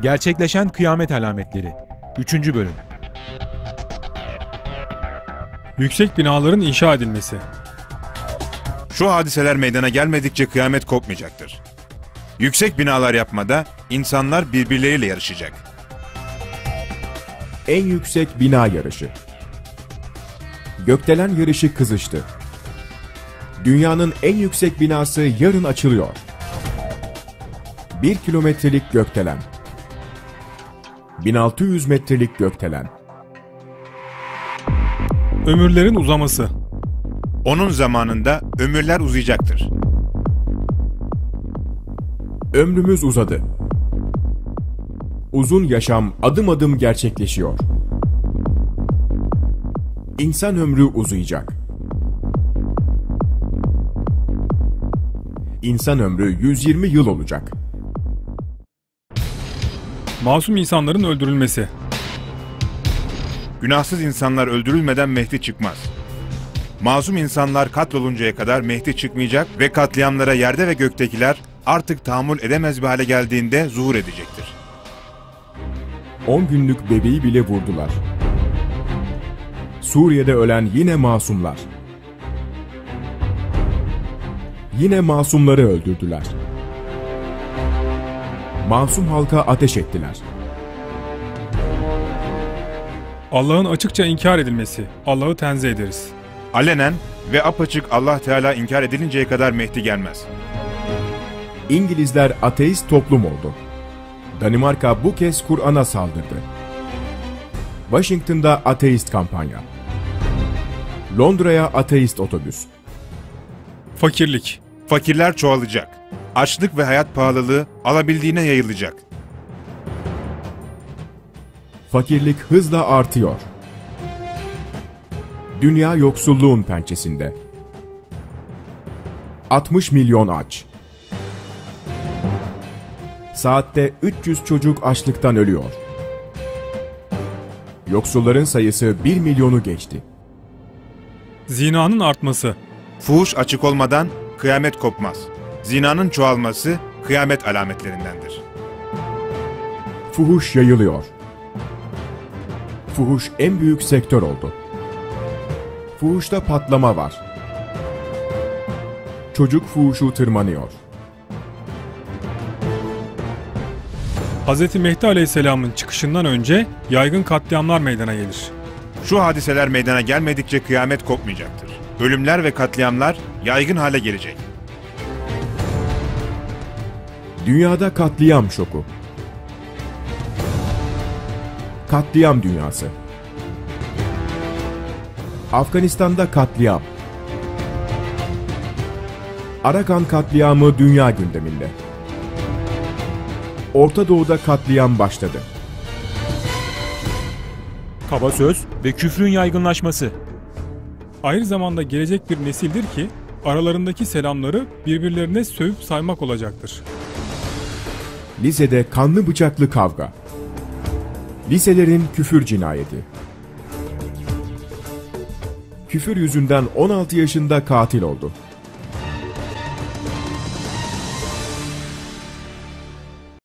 Gerçekleşen kıyamet alametleri 3. bölüm Yüksek binaların inşa edilmesi. Şu hadiseler meydana gelmedikçe kıyamet kopmayacaktır. Yüksek binalar yapmada insanlar birbirleriyle yarışacak. En yüksek bina yarışı. Gökdelen yarışı kızıştı. Dünyanın en yüksek binası yarın açılıyor. 1 kilometrelik gökdelen. 1600 metrelik gökdelen. Ömürlerin uzaması. Onun zamanında ömürler uzayacaktır. Ömrümüz uzadı. Uzun yaşam adım adım gerçekleşiyor. İnsan ömrü uzayacak. İnsan ömrü 120 yıl olacak. Masum insanların öldürülmesi. Günahsız insanlar öldürülmeden Mehdi çıkmaz. Masum insanlar katloluncaya kadar Mehdi çıkmayacak ve katliamlara yerde ve göktekiler artık tahammül edemez bir hale geldiğinde zuhur edecektir. 10 günlük bebeği bile vurdular. Suriye'de ölen yine masumlar. Yine masumları öldürdüler. Masum halka ateş ettiler. Allah'ın açıkça inkar edilmesi. Allah'ı tenzih ederiz. Alenen ve apaçık Allah Teala inkar edilinceye kadar Mehdi gelmez. İngilizler ateist toplum oldu. Danimarka bu kez Kur'an'a saldırdı. Washington'da ateist kampanya. Londra'ya ateist otobüs. Fakirlik. Fakirler çoğalacak. Açlık ve hayat pahalılığı alabildiğine yayılacak. Fakirlik hızla artıyor. Dünya yoksulluğun pençesinde. 60 milyon aç. Saatte 300 çocuk açlıktan ölüyor. Yoksulların sayısı 1 milyonu geçti. Zinanın artması. Fuhuş açık olmadan kıyamet kopmaz. Zinanın çoğalması kıyamet alametlerindendir. Fuhuş yayılıyor. Fuhuş en büyük sektör oldu. Fuhuşta patlama var. Çocuk fuhuşu tırmanıyor. Hz. Mehdi Aleyhisselam'ın çıkışından önce yaygın katliamlar meydana gelir. Şu hadiseler meydana gelmedikçe kıyamet kopmayacaktır. Ölümler ve katliamlar yaygın hale gelecek. Dünyada katliam şoku. Katliam dünyası. Afganistan'da katliam. Arakan katliamı dünya gündeminde. Orta Doğu'da katliam başladı. Kaba söz ve küfrün yaygınlaşması Aynı zamanda gelecek bir nesildir ki aralarındaki selamları birbirlerine sövüp saymak olacaktır. Lisede kanlı bıçaklı kavga. Liselerin küfür cinayeti. Küfür yüzünden 16 yaşında katil oldu.